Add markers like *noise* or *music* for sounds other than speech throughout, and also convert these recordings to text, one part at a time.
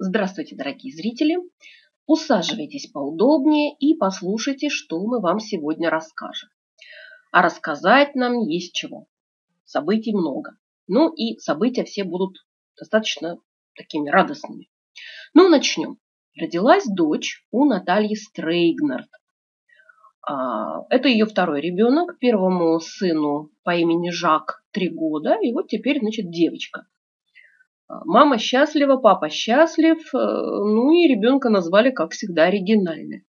Здравствуйте, дорогие зрители! Усаживайтесь поудобнее и послушайте, что мы вам сегодня расскажем. А рассказать нам есть чего. Событий много. Ну и события все будут достаточно такими радостными. Ну, начнем. Родилась дочь у Натальи Стрейгнард. А, это ее второй ребенок. Первому сыну по имени Жак три года. И вот теперь, значит, девочка – Мама счастлива, папа счастлив, э, ну и ребенка назвали, как всегда, оригинально.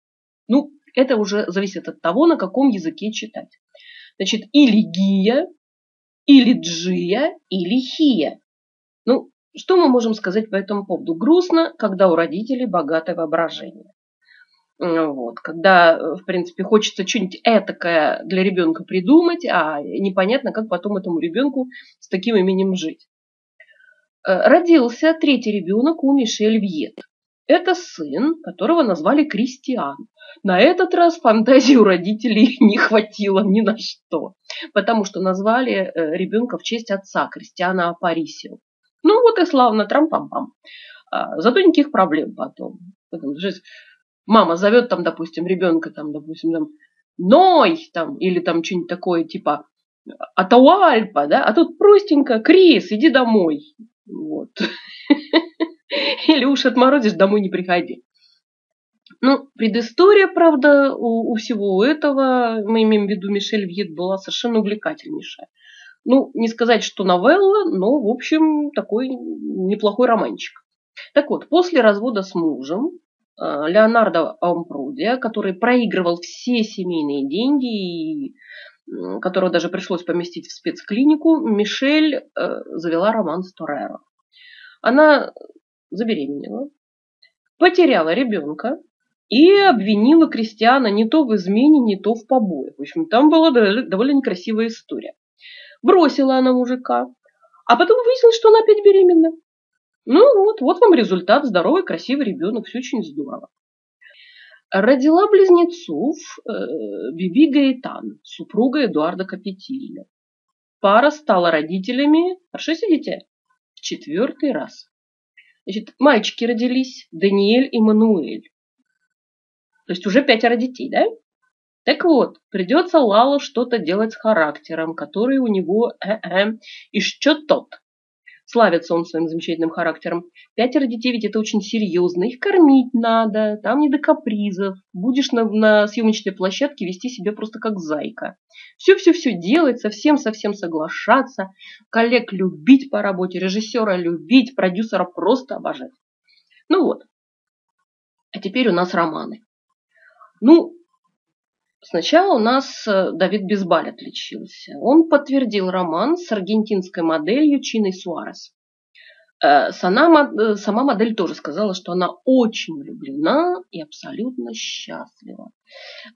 Ну, это уже зависит от того, на каком языке читать. Значит, или Гия, или Джия, или Хия. Ну, что мы можем сказать по этому поводу? Грустно, когда у родителей богатое воображение. Вот, когда, в принципе, хочется что-нибудь этакое для ребенка придумать, а непонятно, как потом этому ребенку с таким именем жить. Э, родился третий ребенок у Мишель Вьет. Это сын, которого назвали Кристиан. На этот раз фантазии у родителей *laughs* не хватило ни на что, потому что назвали э, ребенка в честь отца Кристиана Апарисио. Ну вот и славно, трам-пам-пам. А, зато никаких проблем потом. Мама зовет там, допустим, ребенка, там, допустим, там, Ной, там, или там что-нибудь такое, типа, Атауальпа, да, а тут простенько, Крис, иди домой. Вот. *laughs* Или уж отморозишь, домой не приходи. Ну, предыстория, правда, у, у всего этого, мы имеем в виду Мишель Вьет, была совершенно увлекательнейшая. Ну, не сказать, что новелла, но, в общем, такой неплохой романчик. Так вот, после развода с мужем э, Леонардо Ампрудия, который проигрывал все семейные деньги и которого даже пришлось поместить в спецклинику, Мишель э, завела роман с Тореро. Она забеременела, потеряла ребенка и обвинила Кристиана не то в измене, не то в побоях. В общем, там была довольно некрасивая история. Бросила она мужика, а потом выяснилось, что она опять беременна. Ну вот, вот вам результат. Здоровый, красивый ребенок. Все очень здорово родила близнецов э, Биби Гаитан, супруга Эдуарда Капетилья. Пара стала родителями, хорошо сидите, в четвертый раз. Значит, мальчики родились, Даниэль и Мануэль. То есть уже пятеро детей, да? Так вот, придется Лалу что-то делать с характером, который у него э-э, и что тот. Славится он своим замечательным характером. Пятеро детей ведь это очень серьезно. Их кормить надо, там не до капризов. Будешь на, на съемочной площадке вести себя просто как зайка. Все-все-все делать, совсем-совсем соглашаться. Коллег любить по работе, режиссера любить, продюсера просто обожать. Ну вот. А теперь у нас романы. Ну, Сначала у нас э, Давид Безбаль отличился. Он подтвердил роман с аргентинской моделью Чиной Суарес. Э, сама, э, сама модель тоже сказала, что она очень влюблена и абсолютно счастлива.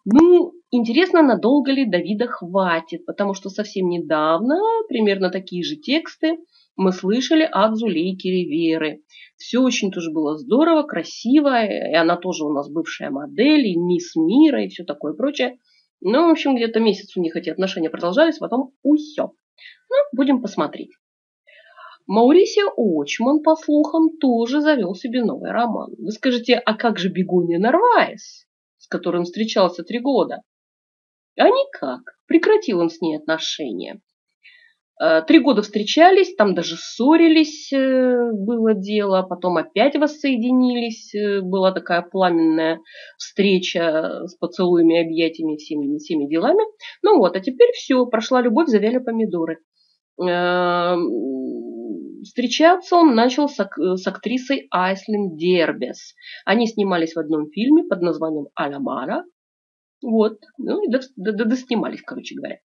Ну, интересно, надолго ли Давида хватит, потому что совсем недавно примерно такие же тексты мы слышали от Зулейки Риверы. Все очень тоже было здорово, красиво, и она тоже у нас бывшая модель, и мисс мира, и все такое прочее. Ну, в общем, где-то месяц у них эти отношения продолжались, потом усё. Ну, будем посмотреть. Маурисио Очман, по слухам, тоже завел себе новый роман. Вы скажете, а как же Бегония Нарваес, с которым встречался три года? А никак. Прекратил он с ней отношения. Э, три года встречались, там даже ссорились, э, было дело, потом опять воссоединились, э, была такая пламенная встреча с поцелуями, объятиями, всеми, всеми делами. Ну вот, а теперь все, прошла любовь, завяли помидоры. Встречаться он начал с, актрисой Айслин Дербес. Они снимались в одном фильме под названием «Аламара». Вот, ну и доснимались, короче говоря.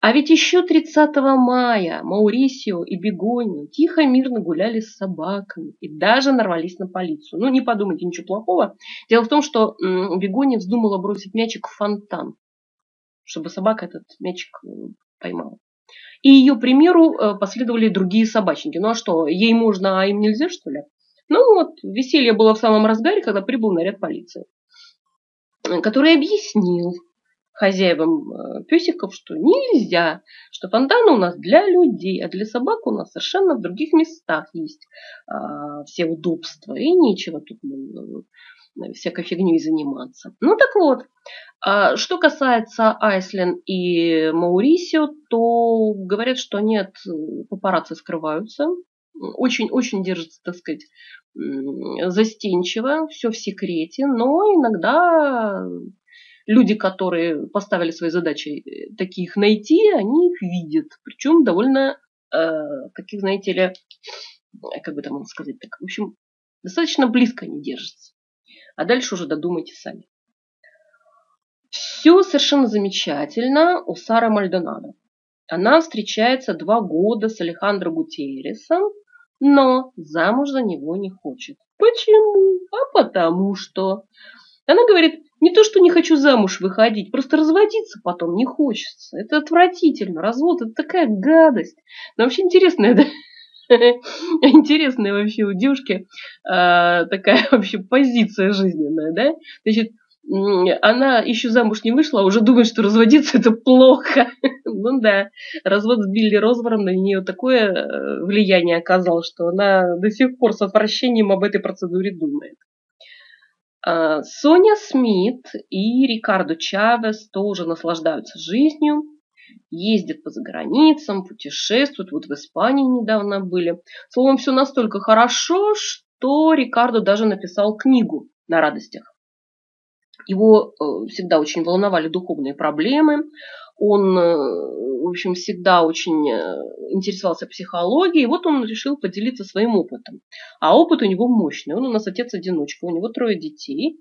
А ведь еще 30 мая Маурисио и Бегонио тихо мирно гуляли с собаками и даже нарвались на полицию. Ну, не подумайте ничего плохого. Дело в том, что Бегония вздумала бросить мячик в фонтан, чтобы собака этот мячик э, поймала. И ее примеру э, последовали другие собачники. Ну а что, ей можно, а им нельзя, что ли? Ну вот, веселье было в самом разгаре, когда прибыл наряд полиции, который объяснил, хозяевам э, песиков, что нельзя, что фонтаны у нас для людей, а для собак у нас совершенно в других местах есть а, все удобства, и нечего тут ну, всякой фигней заниматься. Ну так вот, а, что касается Айслен и Маурисио, то говорят, что нет, папарацци скрываются, очень-очень держится, так сказать, застенчиво, все в секрете, но иногда люди, которые поставили своей задачей э, таких найти, они их видят. Причем довольно, э, таких, знаете ли, как бы там сказать так, в общем, достаточно близко они держатся. А дальше уже додумайте сами. Все совершенно замечательно у Сары Мальдонадо. Она встречается два года с Алехандро Гутиересом, но замуж за него не хочет. Почему? А потому что. Она говорит, не то, что не хочу замуж выходить, просто разводиться потом не хочется. Это отвратительно. Развод – это такая гадость. Но вообще интересная, да? *laughs* Интересная вообще у девушки а, такая *laughs* вообще позиция жизненная, да? Значит, она еще замуж не вышла, а уже думает, что разводиться это плохо. *laughs* ну да, развод с Билли Розвором на нее такое э, влияние оказал, что она до сих пор с отвращением об этой процедуре думает. А, Соня Смит и Рикардо Чавес тоже наслаждаются жизнью, ездят по заграницам, путешествуют. Вот в Испании недавно были. Словом, все настолько хорошо, что Рикардо даже написал книгу на радостях. Его э, всегда очень волновали духовные проблемы. Он, э, в общем, всегда очень э, интересовался психологией. И вот он решил поделиться своим опытом. А опыт у него мощный. Он у нас отец-одиночка, у него трое детей.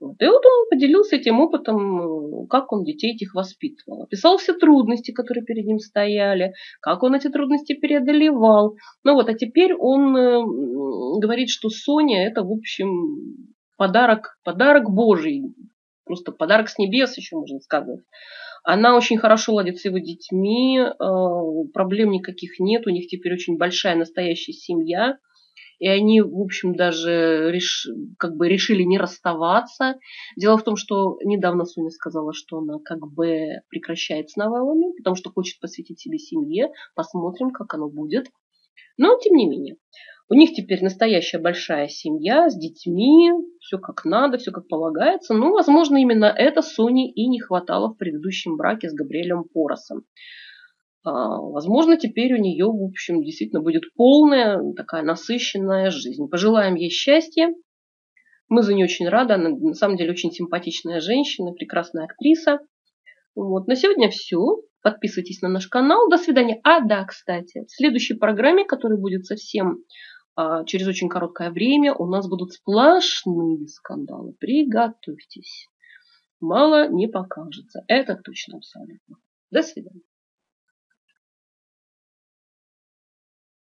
Вот. И вот он поделился этим опытом, как он детей этих воспитывал. Описал все трудности, которые перед ним стояли, как он эти трудности преодолевал. Ну вот, а теперь он говорит, что Соня это, в общем, подарок, подарок Божий, просто подарок с небес, еще можно сказать. Она очень хорошо ладит с его детьми, э, проблем никаких нет, у них теперь очень большая настоящая семья. И они, в общем, даже реш... как бы решили не расставаться. Дело в том, что недавно Соня сказала, что она как бы прекращает с новеллами, потому что хочет посвятить себе семье. Посмотрим, как оно будет. Но, тем не менее, у них теперь настоящая большая семья с детьми, все как надо, все как полагается. Ну, возможно, именно это Соне и не хватало в предыдущем браке с Габриэлем Поросом. А, возможно, теперь у нее, в общем, действительно будет полная, такая насыщенная жизнь. Пожелаем ей счастья. Мы за нее очень рады. Она, на самом деле, очень симпатичная женщина, прекрасная актриса. Вот. На сегодня все. Подписывайтесь на наш канал. До свидания. А, да, кстати, в следующей программе, которая будет совсем а, через очень короткое время, у нас будут сплошные скандалы. Приготовьтесь. Мало не покажется. Это точно абсолютно. До свидания.